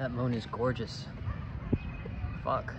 That moon is gorgeous. Fuck.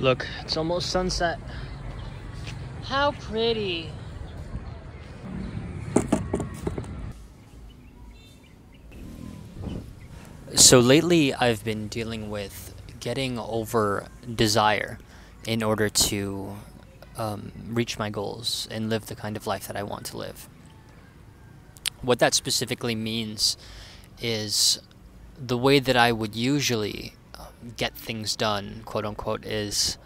Look, it's almost sunset. How pretty. So lately, I've been dealing with getting over desire in order to um, reach my goals and live the kind of life that I want to live. What that specifically means is the way that I would usually get things done, quote unquote, is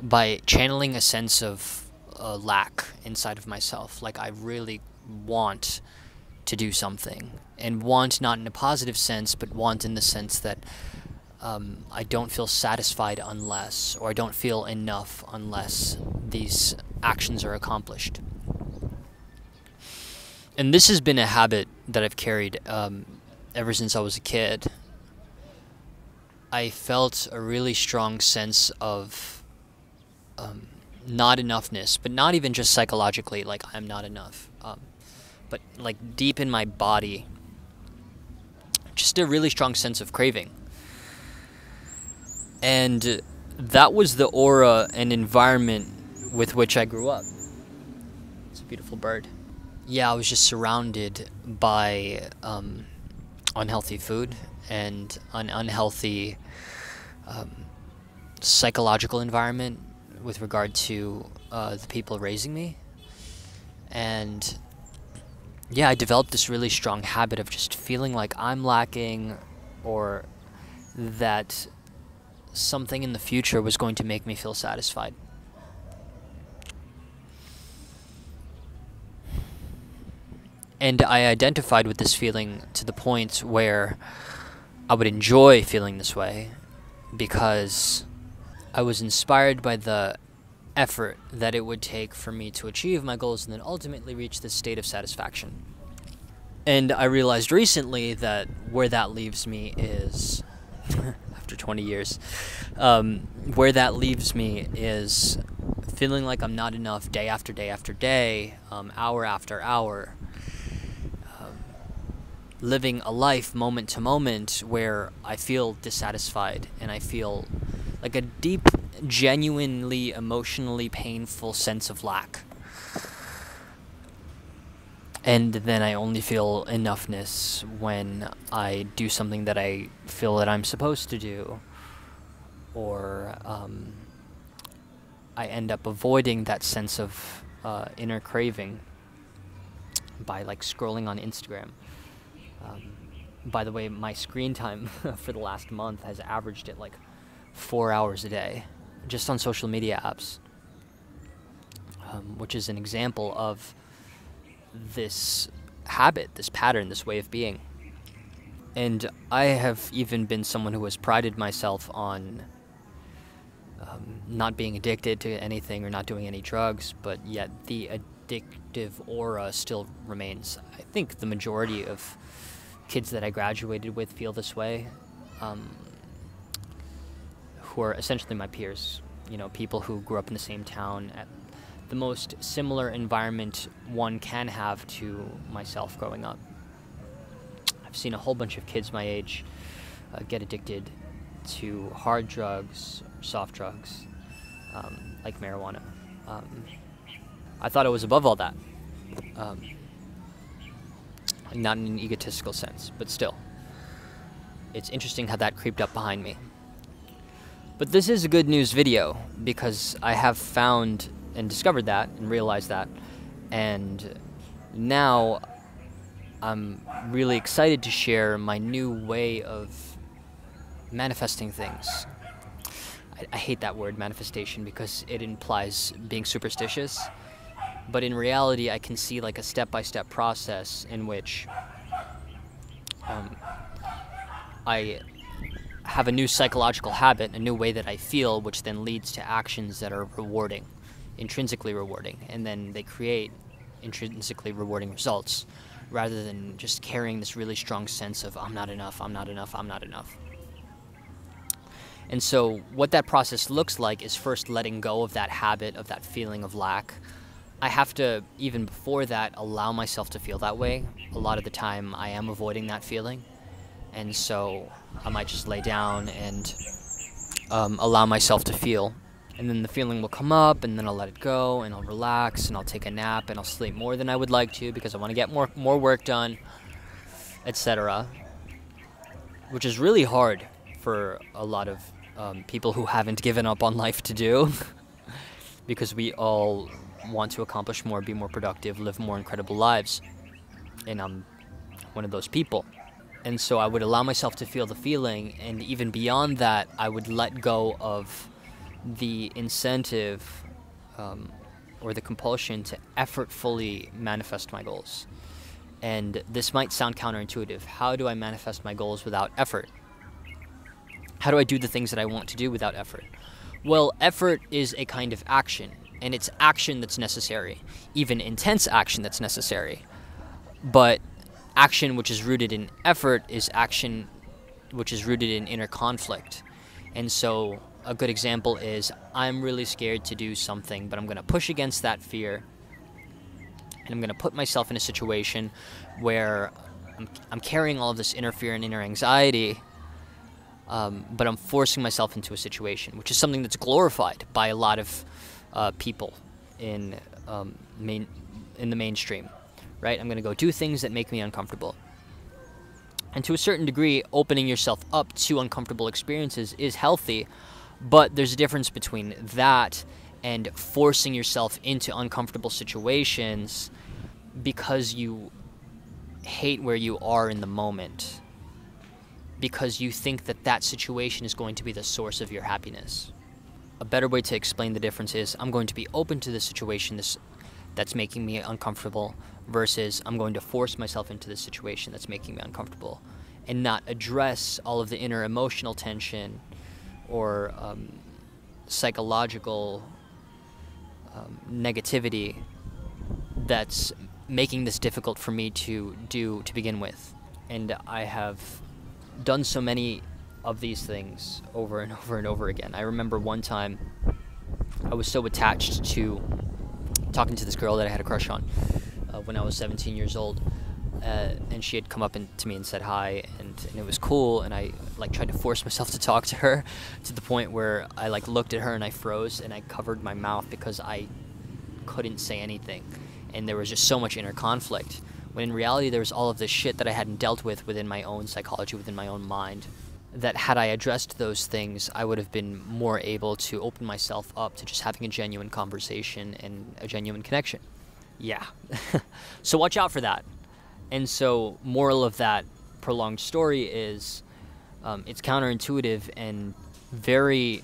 by channeling a sense of uh, lack inside of myself. Like, I really want to do something. And want not in a positive sense, but want in the sense that um, I don't feel satisfied unless, or I don't feel enough unless these actions are accomplished. And this has been a habit that I've carried um, ever since I was a kid. I felt a really strong sense of um, not enoughness, but not even just psychologically, like I'm not enough. Um, but like deep in my body, just a really strong sense of craving. And that was the aura and environment with which I grew up. It's a beautiful bird. Yeah, I was just surrounded by um, unhealthy food and an unhealthy um, psychological environment with regard to uh, the people raising me. And yeah, I developed this really strong habit of just feeling like I'm lacking or that something in the future was going to make me feel satisfied. And I identified with this feeling to the point where I would enjoy feeling this way because I was inspired by the effort that it would take for me to achieve my goals and then ultimately reach this state of satisfaction. And I realized recently that where that leaves me is, after 20 years, um, where that leaves me is feeling like I'm not enough day after day after day, um, hour after hour, living a life moment to moment where I feel dissatisfied and I feel like a deep, genuinely emotionally painful sense of lack. And then I only feel enoughness when I do something that I feel that I'm supposed to do. Or um, I end up avoiding that sense of uh, inner craving by like scrolling on Instagram. Um, by the way, my screen time for the last month has averaged at like four hours a day just on social media apps, um, which is an example of this habit, this pattern, this way of being. And I have even been someone who has prided myself on um, not being addicted to anything or not doing any drugs, but yet the addictive aura still remains. I think the majority of kids that I graduated with feel this way. Um, who are essentially my peers, you know, people who grew up in the same town at the most similar environment one can have to myself growing up. I've seen a whole bunch of kids my age uh, get addicted to hard drugs, soft drugs, um, like marijuana. Um, I thought it was above all that. Um, not in an egotistical sense, but still. It's interesting how that creeped up behind me. But this is a good news video because I have found and discovered that and realized that. And now I'm really excited to share my new way of manifesting things. I, I hate that word manifestation because it implies being superstitious. But in reality, I can see like a step by step process in which um, I have a new psychological habit, a new way that I feel, which then leads to actions that are rewarding, intrinsically rewarding, and then they create intrinsically rewarding results rather than just carrying this really strong sense of I'm not enough, I'm not enough, I'm not enough. And so, what that process looks like is first letting go of that habit, of that feeling of lack. I have to, even before that, allow myself to feel that way. A lot of the time, I am avoiding that feeling. And so, I might just lay down and um, allow myself to feel. And then the feeling will come up, and then I'll let it go, and I'll relax, and I'll take a nap, and I'll sleep more than I would like to because I want to get more more work done, etc. Which is really hard for a lot of um, people who haven't given up on life to do, because we all want to accomplish more, be more productive, live more incredible lives, and I'm one of those people and so I would allow myself to feel the feeling, and even beyond that, I would let go of the incentive um, or the compulsion to effortfully manifest my goals. And this might sound counterintuitive. How do I manifest my goals without effort? How do I do the things that I want to do without effort? Well, effort is a kind of action, and it's action that's necessary, even intense action that's necessary. But action which is rooted in effort is action which is rooted in inner conflict. And so a good example is I'm really scared to do something, but I'm going to push against that fear. And I'm going to put myself in a situation where I'm, I'm carrying all of this inner fear and inner anxiety, um, but I'm forcing myself into a situation, which is something that's glorified by a lot of uh, people in um, main in the mainstream right? I'm going to go do things that make me uncomfortable. And to a certain degree, opening yourself up to uncomfortable experiences is healthy, but there's a difference between that and forcing yourself into uncomfortable situations because you hate where you are in the moment because you think that that situation is going to be the source of your happiness. A better way to explain the difference is I'm going to be open to the situation this that's making me uncomfortable versus I'm going to force myself into the situation that's making me uncomfortable and not address all of the inner emotional tension or um, psychological um, negativity that's making this difficult for me to do to begin with. And I have done so many of these things over and over and over again. I remember one time I was so attached to talking to this girl that I had a crush on uh, when I was 17 years old. Uh, and she had come up to me and said hi, and, and, it was cool. And I like tried to force myself to talk to her, to the point where I like looked at her and I froze and I covered my mouth because I couldn't say anything, and there was just so much inner conflict. When in reality, there was all of this shit that I hadn't dealt with within my own psychology, within my own mind. That had I addressed those things, I would have been more able to open myself up to just having a genuine conversation and a genuine connection. Yeah. so watch out for that. And so, moral of that prolonged story is um, it's counterintuitive and very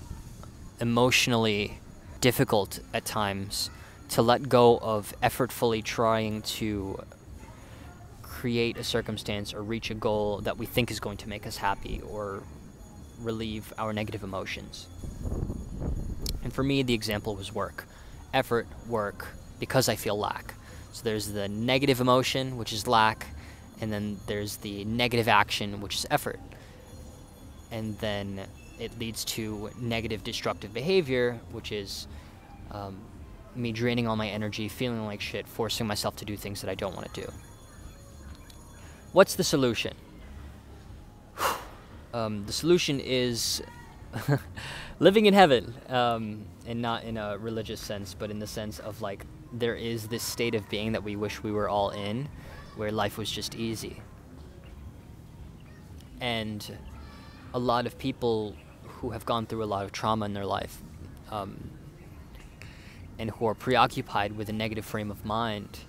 emotionally difficult at times to let go of effortfully trying to create a circumstance or reach a goal that we think is going to make us happy or relieve our negative emotions. And for me, the example was work. Effort, work, because I feel lack. So there's the negative emotion, which is lack, and then there's the negative action, which is effort. And then it leads to negative destructive behavior, which is um, me draining all my energy, feeling like shit, forcing myself to do things that I don't want to do. What's the solution? um, the solution is living in heaven, um, and not in a religious sense, but in the sense of like there is this state of being that we wish we were all in, where life was just easy. And a lot of people who have gone through a lot of trauma in their life um, and who are preoccupied with a negative frame of mind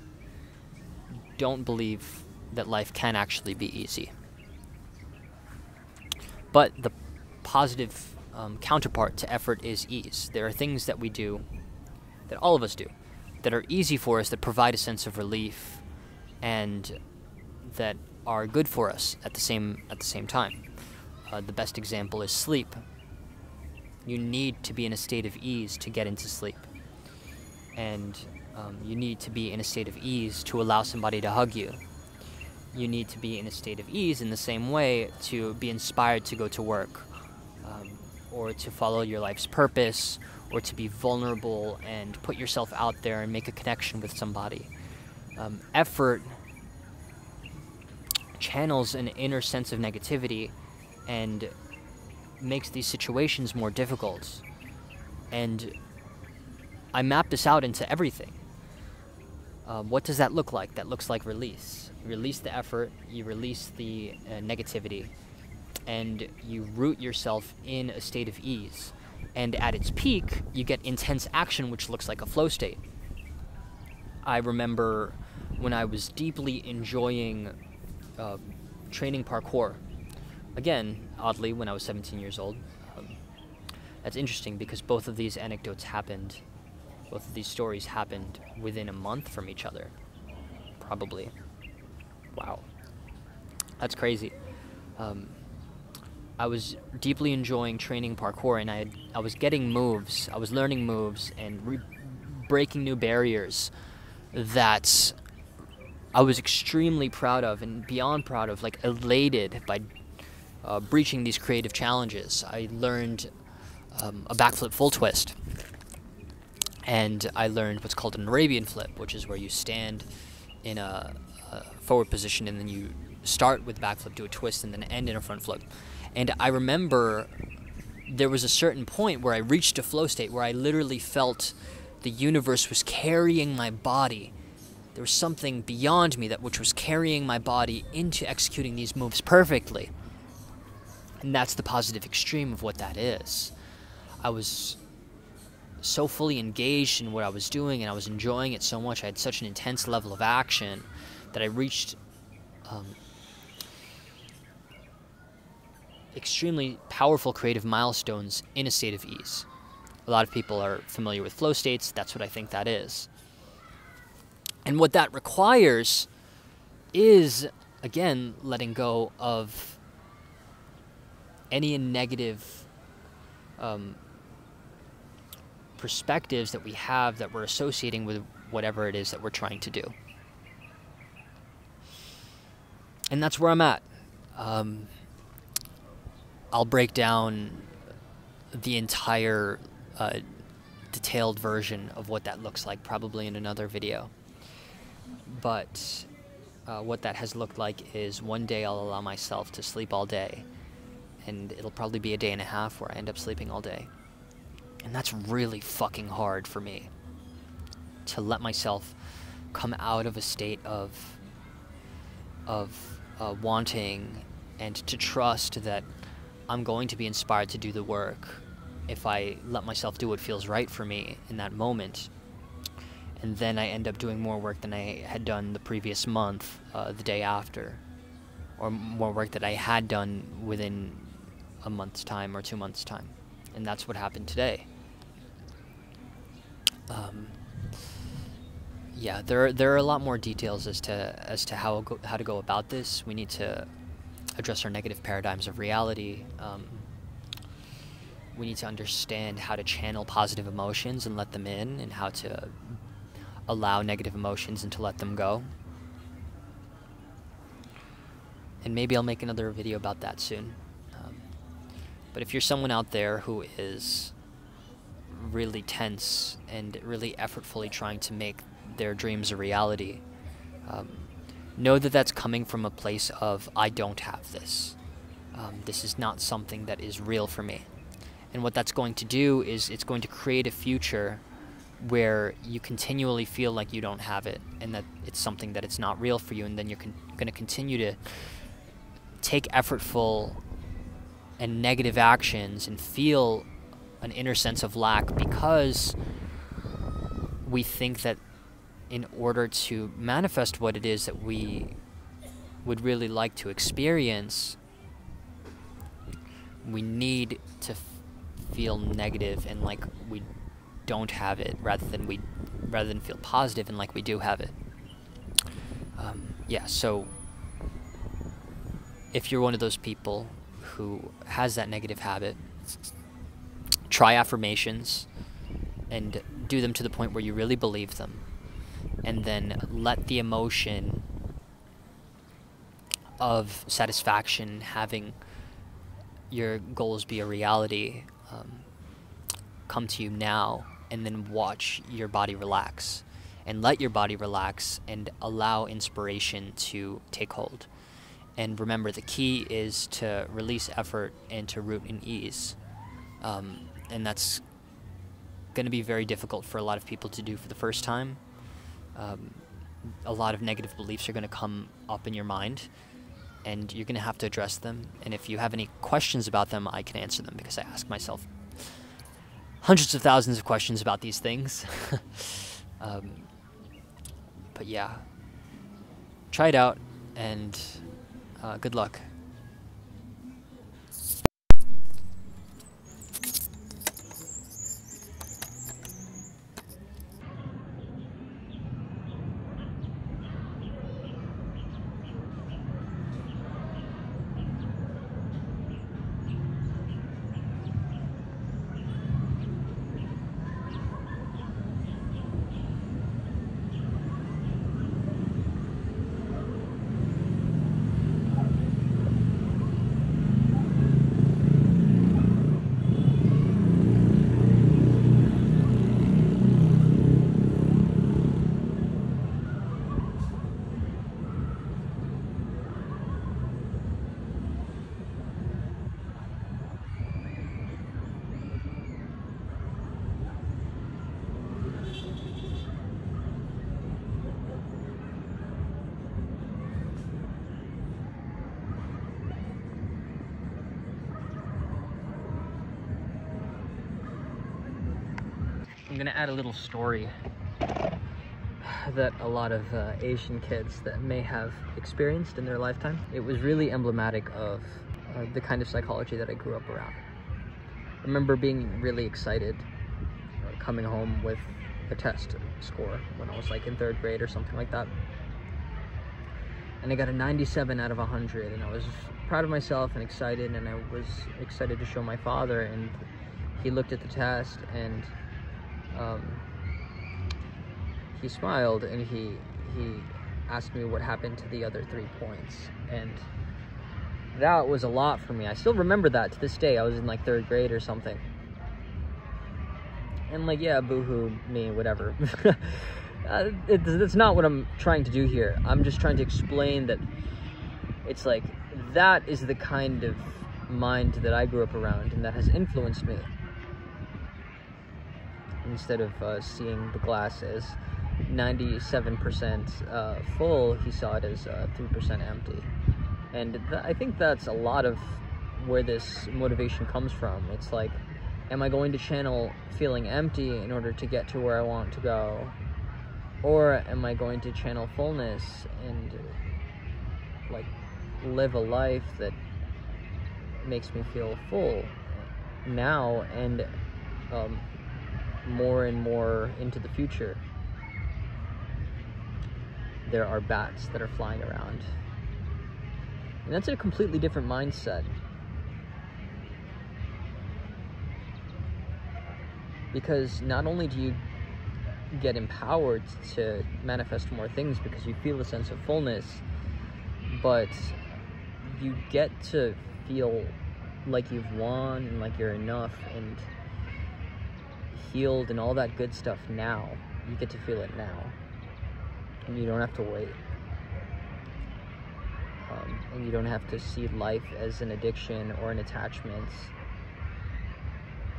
don't believe that life can actually be easy. But the positive um, counterpart to effort is ease. There are things that we do, that all of us do, that are easy for us, that provide a sense of relief, and that are good for us at the same at the same time. Uh, the best example is sleep. You need to be in a state of ease to get into sleep, and um, you need to be in a state of ease to allow somebody to hug you. You need to be in a state of ease in the same way to be inspired to go to work, um, or to follow your life's purpose, or to be vulnerable and put yourself out there and make a connection with somebody. Um, effort channels an inner sense of negativity and makes these situations more difficult. And I map this out into everything. Uh, what does that look like? That looks like release. Release the effort, you release the uh, negativity, and you root yourself in a state of ease. And at its peak, you get intense action, which looks like a flow state. I remember when I was deeply enjoying uh, training parkour. Again, oddly, when I was 17 years old. Um, that's interesting because both of these anecdotes happened, both of these stories happened within a month from each other. Probably. Wow. That's crazy. Um, I was deeply enjoying training parkour, and I had, I was getting moves. I was learning moves and re- breaking new barriers that I was extremely proud of and beyond proud of, like elated by uh, breaching these creative challenges. I learned um, a backflip full twist, and I learned what's called an Arabian flip, which is where you stand in a, a forward position and then you start with backflip, do a twist, and then end in a front flip. And I remember there was a certain point where I reached a flow state where I literally felt the universe was carrying my body there was something beyond me that which was carrying my body into executing these moves perfectly. And that's the positive extreme of what that is. I was so fully engaged in what I was doing and I was enjoying it so much. I had such an intense level of action that I reached um, extremely powerful creative milestones in a state of ease. A lot of people are familiar with flow states. That's what I think that is. And what that requires is, again, letting go of any negative um, perspectives that we have that we're associating with whatever it is that we're trying to do. And that's where I'm at. Um, I'll break down the entire uh, detailed version of what that looks like probably in another video but uh, what that has looked like is one day I'll allow myself to sleep all day, and it'll probably be a day and a half where I end up sleeping all day. And that's really fucking hard for me to let myself come out of a state of of uh, wanting and to trust that I'm going to be inspired to do the work if I let myself do what feels right for me in that moment and then I end up doing more work than I had done the previous month, uh, the day after, or more work that I had done within a month's time or two months' time, and that's what happened today. Um, yeah, there are, there are a lot more details as to as to how go, how to go about this. We need to address our negative paradigms of reality. Um, we need to understand how to channel positive emotions and let them in, and how to allow negative emotions and to let them go. And maybe I'll make another video about that soon. Um, but if you're someone out there who is really tense and really effortfully trying to make their dreams a reality, um, know that that's coming from a place of, I don't have this. Um, this is not something that is real for me. And what that's going to do is it's going to create a future where you continually feel like you don't have it and that it's something that it's not real for you and then you're going to continue to take effortful and negative actions and feel an inner sense of lack because we think that in order to manifest what it is that we would really like to experience we need to feel negative and like we don't have it rather than we rather than feel positive and like we do have it. Um, yeah, so if you're one of those people who has that negative habit, try affirmations and do them to the point where you really believe them. And then let the emotion of satisfaction having your goals be a reality um, come to you now and then watch your body relax. And let your body relax and allow inspiration to take hold. And remember the key is to release effort and to root in ease. Um, and that's going to be very difficult for a lot of people to do for the first time. Um, a lot of negative beliefs are going to come up in your mind and you're going to have to address them and if you have any questions about them i can answer them because i ask myself hundreds of thousands of questions about these things. Um, but yeah. Try it out and uh, good luck. I'm gonna add a little story that a lot of uh, Asian kids that may have experienced in their lifetime. It was really emblematic of uh, the kind of psychology that I grew up around. I remember being really excited uh, coming home with a test score when I was like in third grade or something like that. And I got a 97 out of 100 and I was proud of myself and excited and I was excited to show my father and he looked at the test and um, he smiled and he he asked me what happened to the other three points. And that was a lot for me. I still remember that to this day. I was in like third grade or something. And like yeah boohoo me whatever. Uh, it, it's not what i'm trying to do here. I'm just trying to explain that it's like that is the kind of mind that i grew up around and that has influenced me instead of uh, seeing the glass as 97% uh, full, he saw it as uh, 3% empty. And th- I think that's a lot of where this motivation comes from. It's like, am I going to channel feeling empty in order to get to where I want to go? Or am I going to channel fullness and like live a life that makes me feel full now and um, more and more into the future, there are bats that are flying around. And that's a completely different mindset. Because not only do you get empowered to manifest more things because you feel a sense of fullness, but you get to feel like you've won and like you're enough and healed and all that good stuff now. You get to feel it now. And you don't have to wait. Um, and you don't have to see life as an addiction or an attachment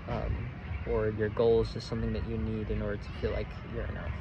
um, or your goals as something that you need in order to feel like you're enough.